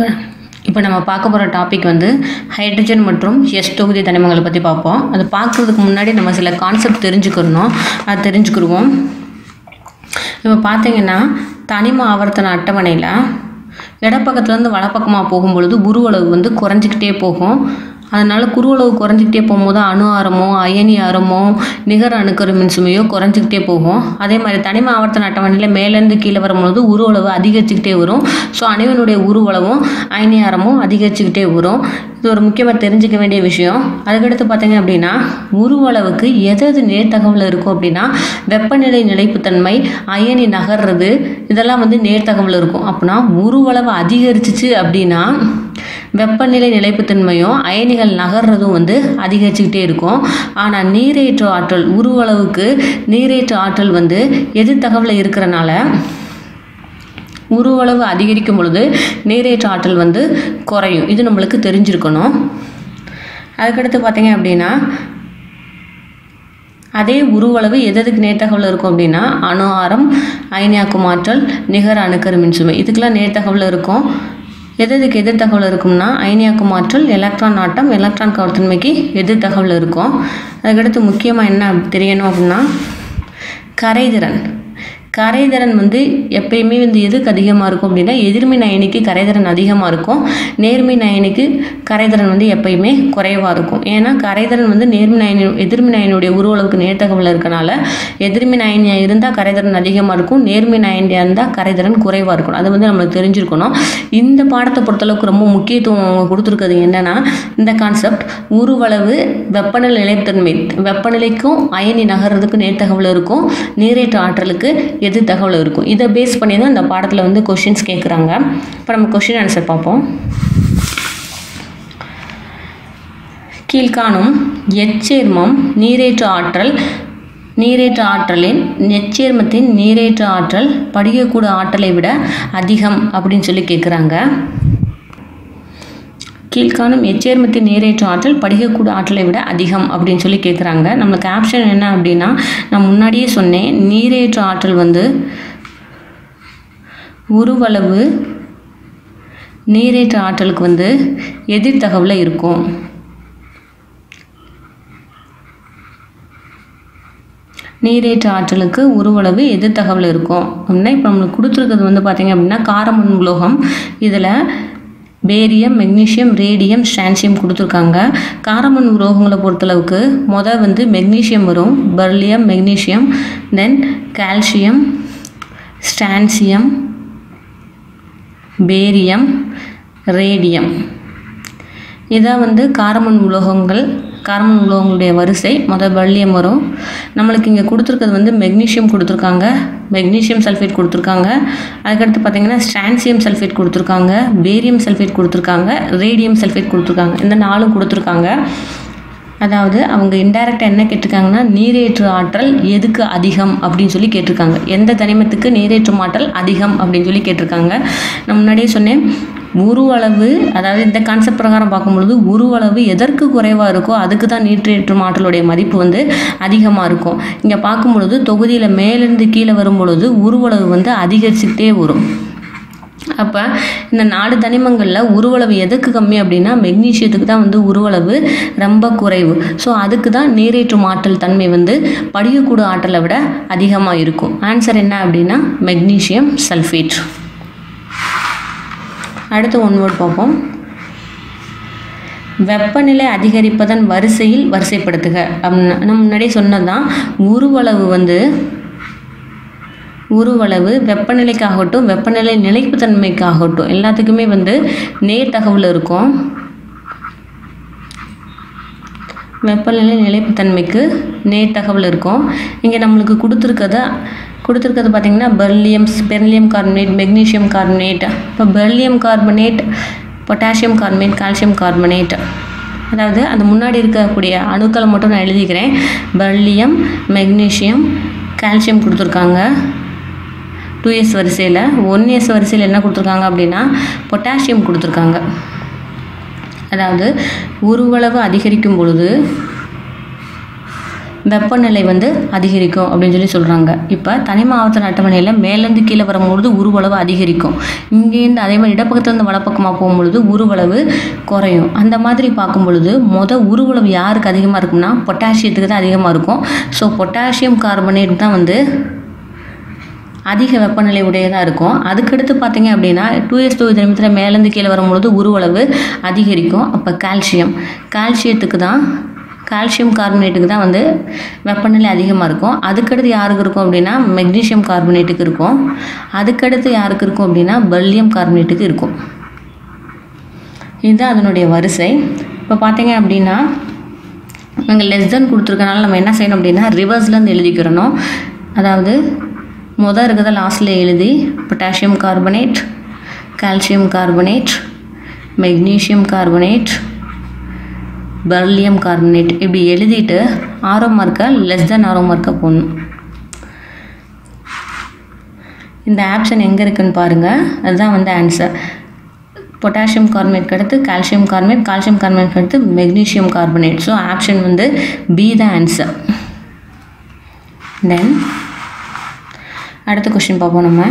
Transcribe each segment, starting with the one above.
இப்போ இப்போ நம்ம பார்க்க போகிற டாபிக் வந்து ஹைட்ரஜன் மற்றும் எஸ் தொகுதி தனிமங்களை பற்றி பார்ப்போம். அது பார்க்குறதுக்கு முன்னாடி நம்ம சில கான்செப்ட் தெரிஞ்சுக்கிறணும் அது தெரிஞ்சுக்கிடுவோம். இப்போ பார்த்தீங்கன்னா தனிம ஆவர்த்தன அட்டவணையில் இடப்பக்கத்துலேருந்து வலப்பக்கமாக போகும்பொழுது குருவளவு வந்து குறைஞ்சிக்கிட்டே போகும். அதனால் குருவளவு குறைஞ்சிக்கிட்டே போகும்போது அணு ஆரமோ அயனி ஆரமோ நிகர அணுக்கரு மின்சுமையோ குறைஞ்சிக்கிட்டே போகும். அதே மாதிரி தனிம ஆவர்த்தன அட்டவணையில் மேலேருந்து கீழே வரும்பொழுது உருவளவு அதிகரிச்சுக்கிட்டே வரும். ஸோ அணுவினுடைய உருவளவும் அயனி ஆரமும் அதிகரிச்சுக்கிட்டே வரும். இது ஒரு முக்கியமாக தெரிஞ்சுக்க வேண்டிய விஷயம். அதுக்கடுத்து பார்த்தீங்க அப்படின்னா உருவளவுக்கு எது எது நேர்த்தகவல் இருக்கும் அப்படின்னா வெப்பநிலை நிலைப்புத்தன்மை அயனி நகர்றது இதெல்லாம் வந்து நேர்த்தகவல் இருக்கும். அப்படின்னா உருவளவு அதிகரிச்சிச்சு அப்படின்னா வெப்பநிலை நிலைப்புத்தன்மையும் அயனிகள் நகர்றதும் வந்து அதிகரிச்சுக்கிட்டே இருக்கும். ஆனால் நீரேற்று ஆற்றல் உருவளவுக்கு நீரேற்று ஆற்றல் வந்து எதிர் தகவலில் இருக்கிறனால உருவளவு அதிகரிக்கும் பொழுது நீரேற்று ஆற்றல் வந்து குறையும். இது நம்மளுக்கு தெரிஞ்சிருக்கணும். அதுக்கடுத்து பார்த்தீங்க அப்படின்னா அதே உருவளவு எது எதுக்கு நேர்த்தகவல் இருக்கும் அப்படின்னா அணு ஆரம் அயனியாக்கும் ஆற்றல் நிகர அணுக்கரு மின்சுமை இதுக்கெல்லாம் நேர்த்தகவில் இருக்கும் எதுக்கு எதிர் தகவல் இருக்கும்னா அயனியாக்கும் ஆற்றல் எலக்ட்ரான் ஆட்டம் எலக்ட்ரான் கவர்த்தன்மைக்கு எதிர் தகவல் இருக்கும். அதுக்கடுத்து முக்கியமாக என்ன தெரியணும் அப்படின்னா கரைதிறன். கரைதிறன் வந்து எப்பயுமே வந்து எதுக்கு அதிகமாக இருக்கும் அப்படின்னா எதிர்மின் அயனிக்கு கரைதிறன் அதிகமாக இருக்கும். நேர்மின் அயனிக்கு கரைதிறன் வந்து எப்பயுமே குறைவாக இருக்கும். ஏன்னா கரைதிறன் வந்து நேர்மின் அயனி எதிர்மின் அயனுடைய உருவளவுக்கு நேர்த்தகவில் இருக்கனால எதிர்மின் அயனியாக இருந்தால் கரைதிறன் அதிகமாக இருக்கும். நேர்மின் அயனியாக இருந்தால் கரைதிறன் குறைவாக இருக்கும். அது வந்து நம்மளுக்கு தெரிஞ்சிருக்கணும். இந்த பாடத்தை பொறுத்தளவுக்கு ரொம்ப முக்கியத்துவம் கொடுத்துருக்கிறது என்னென்னா இந்த கான்செப்ட் உருவளவு வெப்பநிலை நிலைத்தன்மை வெப்பநிலைக்கும் அயனி நகர்றதுக்கு நேர்த்தகவில் இருக்கும். நீரேற்று ஆற்றலுக்கு எது தகவல் இருக்கும்? இதை பேஸ் பண்ணி தான் இந்த பாடத்தில் வந்து கொஷின்ஸ் கேட்குறாங்க இப்போ நம்ம கொஷின் ஆன்சர் பார்ப்போம். கீழ்காணும். எச்சேர்மம் நீரேற்று ஆற்றல். நீரேற்று ஆற்றலின் நெச்சேர்மத்தின் நீரேற்று ஆற்றல் படிக்கக்கூட ஆற்றலை விட அதிகம் அப்படின்னு சொல்லி கேட்குறாங்க கீழ்காணும் எச்சேர்மத்தின் நீரேற்ற ஆற்றல் படிக்கக்கூடிய ஆற்றலை விட அதிகம் அப்படின்னு சொல்லி கேட்குறாங்க நம்மளுக்கு ஆப்ஷன் என்ன அப்படின்னா நான் முன்னாடியே சொன்னேன் நீரேற்ற ஆற்றல் வந்து உருவளவு நீரேற்ற ஆற்றலுக்கு வந்து எதிர்த்தகவில் இருக்கும். நீரேற்ற ஆற்றலுக்கு உருவளவு எதிர் தகவல் இருக்கும். அப்படின்னா இப்போ நம்மளுக்கு கொடுத்துருக்கிறது வந்து பார்த்திங்க அப்படின்னா காரமுன் உலோகம் இதில் பேரியம் மெக்னீஷியம் ரேடியம் ஸ்டான்சியம் கொடுத்துருக்காங்க. காரமண் உலோகங்களை பொறுத்தளவுக்கு மொதல் வந்து மெக்னீஷியம் வரும். Beryllium magnesium then calcium strontium barium radium. இதான் வந்து காரமண் உலோகங்கள். கார்மன் உலோகங்களுடைய வரிசை. மொதல் பல்லியம் வரும். நம்மளுக்கு இங்கே கொடுத்துருக்கிறது வந்து மெக்னீஷியம் கொடுத்துருக்காங்க. மெக்னீஷியம் சல்ஃபேட் கொடுத்துருக்காங்க. அதுக்கடுத்து பார்த்தீங்கன்னா ஸ்ட்ரான்சியம் சல்ஃபேட் கொடுத்துருக்காங்க. பேரியம் சல்ஃபேட் கொடுத்துருக்காங்க. ரேடியம் சல்ஃபேட் கொடுத்துருக்காங்க. இந்த நாலும் கொடுத்துருக்காங்க. அதாவது அவங்க இன்டைரக்டாக என்ன கேட்டிருக்காங்கன்னா நீரேற்று ஆற்றல் எதுக்கு அதிகம் அப்படின்னு சொல்லி கேட்டிருக்காங்க. எந்த தனிமத்துக்கு நீரேற்றும் ஆற்றல் அதிகம் அப்படின்னு சொல்லி கேட்டிருக்காங்க. நான் முன்னாடியே சொன்னேன் உருவளவு அதாவது இந்த கான்செப்ட் பிரகாரம் பார்க்கும்பொழுது உருவளவு எதற்கு குறைவாக இருக்கோ அதுக்கு தான் நீற்றேற்றும் ஆற்றலுடைய மதிப்பு வந்து அதிகமாக இருக்கும். இங்கே பார்க்கும்பொழுது தொகுதியில் மேலேருந்து கீழே வரும்பொழுது உருவளவு வந்து அதிகரிச்சுக்கிட்டே வரும். அப்போ இந்த நாலு தனிமங்களில் உருவளவு எதுக்கு கம்மி அப்படின்னா மெக்னீஷியத்துக்கு தான் வந்து உருவளவு ரொம்ப குறைவு. ஸோ அதுக்கு தான் நீரேற்றும் ஆற்றல் தன்மை வந்து படிக்கக்கூட ஆற்றலை விட அதிகமாக இருக்கும். ஆன்சர் என்ன அப்படின்னா மெக்னீஷியம் சல்ஃபேட் அடுத்து ஒன்வோடு பார்ப்போம். வெப்பநிலை அதிகரிப்பதன் வரிசையில் வரிசைப்படுத்துக. அப்படின்னா நம்ம முன்னாடியே சொன்னதான் உருவளவு வந்து உருவளவு வெப்பநிலைக்காகட்டும் வெப்பநிலை நிலைப்புத்தன்மைக்காகட்டும் எல்லாத்துக்குமே வந்து நேர் தகவல் இருக்கும். வெப்பநிலை நிலைப்புத்தன்மைக்கு நேர் தகவல் இருக்கும். இங்கே நம்மளுக்கு கொடுத்துருக்கத கொடுத்துருக்கிறது பார்த்திங்கன்னா beryllium beryllium carbonate magnesium carbonate இப்போ beryllium carbonate potassium carbonate calcium carbonate அதாவது அந்த முன்னாடி இருக்கக்கூடிய அணுக்களை மட்டும் நான் எழுதிக்கிறேன். பெர்லியம் மெக்னீஷியம் கால்சியம் கொடுத்துருக்காங்க. டூ இயர்ஸ் வரிசையில் ஒன் இயர்ஸ் வரிசையில் என்ன கொடுத்துருக்காங்க அப்படின்னா பொட்டாசியம் கொடுத்துருக்காங்க. அதாவது உருவளவு அதிகரிக்கும் பொழுது வெப்பநிலை வந்து அதிகரிக்கும் அப்படின்னு சொல்லி சொல்கிறாங்க இப்போ தனிம ஆவர்த்தன அட்டவணையில் மேலேருந்து கீழே வரும்பொழுது உருவளவு அதிகரிக்கும். இங்கேருந்து அதே மாதிரி இடப்பக்கத்துலேருந்து வலப்பக்கமாக போகும்பொழுது உருவளவு குறையும். அந்த மாதிரி பார்க்கும் பொழுது மொதல் உருவளவு யாருக்கு அதிகமாக இருக்கும்னா பொட்டாசியத்துக்கு தான் அதிகமாக இருக்கும். ஸோ பொட்டாசியம் கார்பனேட் தான் வந்து அதிக வெப்பநிலை உடையதாக இருக்கும். அதுக்கடுத்து பார்த்தீங்க அப்படின்னா டூ எஸ் டூ தினத்தில் மேலேருந்து கீழே வரும்பொழுது உருவளவு அதிகரிக்கும். அப்போ கால்சியம் கால்சியத்துக்கு தான் கால்சியம் கார்பனேட்டுக்கு தான் வந்து வெப்பநிலை அதிகமாக இருக்கும். அதுக்கடுத்து யாருக்கு இருக்கும் அப்படின்னா மெக்னீஷியம் கார்பனேட்டுக்கு இருக்கும். அதுக்கடுத்து யாருக்கு இருக்கும் அப்படின்னா பெல்லியம் கார்பனேட்டுக்கு இருக்கும். இதுதான் அதனுடைய வரிசை. இப்போ பார்த்தீங்க அப்படின்னா நாங்கள் லெஸ் தென் கொடுத்துருக்கனால நம்ம என்ன செய்யணும் அப்படின்னா ரிவர்ஸ்லேருந்து எழுதிக்கிறணும். அதாவது மொதல் இருக்கிறத லாஸ்ட்டில் எழுதி potassium carbonate calcium carbonate magnesium carbonate beryllium carbonate இப்படி எழுதிட்டு ஆரோ மார்க்கை லெஸ் தென் ஆரோ மார்க்கை போடணும். இந்த ஆப்ஷன் எங்கே இருக்குன்னு பாருங்கள் அதுதான் வந்து ஆன்சர் பொட்டாசியம் கார்பனேட் அடுத்து கால்சியம் கார்பனேட் கால்சியம் கார்பனேட் அடுத்து மெக்னீஷியம் கார்பனேட் ஸோ ஆப்ஷன் வந்து பி த ஆன்சர் தென் அடுத்த கொஷின் பார்ப்போம் நம்ம.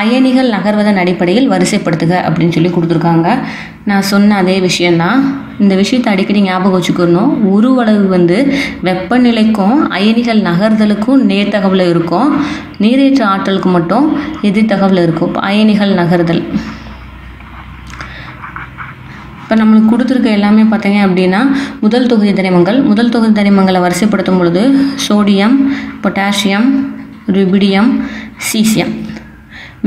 அயனிகள் நகர்வதன் அடிப்படையில் வரிசைப்படுத்துக அப்படின்னு சொல்லி கொடுத்துருக்காங்க. நான் சொன்ன அதே விஷயந்தான் இந்த விஷயத்தை அடிக்கடி ஞாபகம் வச்சுக்கணும். உருவளவு வந்து வெப்பநிலைக்கும் அயனிகள் நகர்தலுக்கும் நேர்த்தகவில் இருக்கும். நீரேற்ற ஆற்றலுக்கு மட்டும் எதிர்த்தகவில் இருக்கும். அயனிகள் நகர்தல். இப்போ நம்மளுக்கு கொடுத்துருக்க எல்லாமே பார்த்தீங்க அப்படின்னா முதல் தொகுதி தனிமங்கள். முதல் தொகுதி தனிமங்களை வரிசைப்படுத்தும் பொழுது சோடியம் பொட்டாசியம் ருபிடியம் சீசியம்.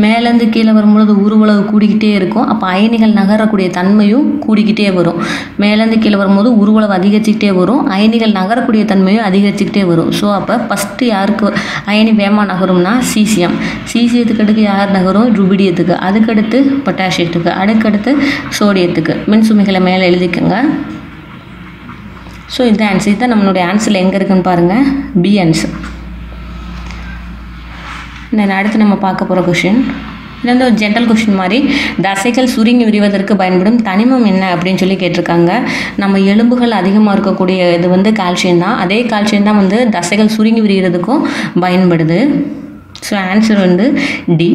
மேலேருந்து கீழே வரும்பொழுது உருவளவு கூடிக்கிட்டே இருக்கும். அப்போ அயனிகள் நகரக்கூடிய தன்மையும் கூடிக்கிட்டே வரும். மேலேருந்து கீழே வரும்போது உருவளவு அதிகரிச்சுக்கிட்டே வரும். அயனிகள் நகரக்கூடிய தன்மையும் அதிகரிச்சுக்கிட்டே வரும். ஸோ அப்போ ஃபஸ்ட்டு யாருக்கு அயனி வேமா நகரும்னா சீசியம். சீசியத்துக்கு அடுத்து யார் நகரும்? ருபிடியத்துக்கு. அதுக்கடுத்து பொட்டாசியத்துக்கு. அதுக்கடுத்து சோடியத்துக்கு. மின்சுமைகளை மேலே எழுதிக்கோங்க. ஸோ இந்த ஆன்சர் தான் நம்மளுடைய ஆன்சரில் எங்கே இருக்குன்னு பாருங்கள் பி ஆன்சர் தென் அடுத்து நம்ம பார்க்க போகிற கொஷின் இது வந்து ஒரு ஜென்ரல் கொஷின் மாதிரி. தசைகள் சுருங்கி விரிவதற்கு பயன்படும் தனிமம் என்ன அப்படின்னு சொல்லி கேட்டிருக்காங்க. நம்ம எலும்புகள் அதிகமாக இருக்கக்கூடிய இது வந்து கால்சியம் தான். அதே கால்சியம் தான் வந்து தசைகள் சுருங்கி விரிகிறதுக்கும் பயன்படுது. ஸோ ஆன்சர் வந்து டி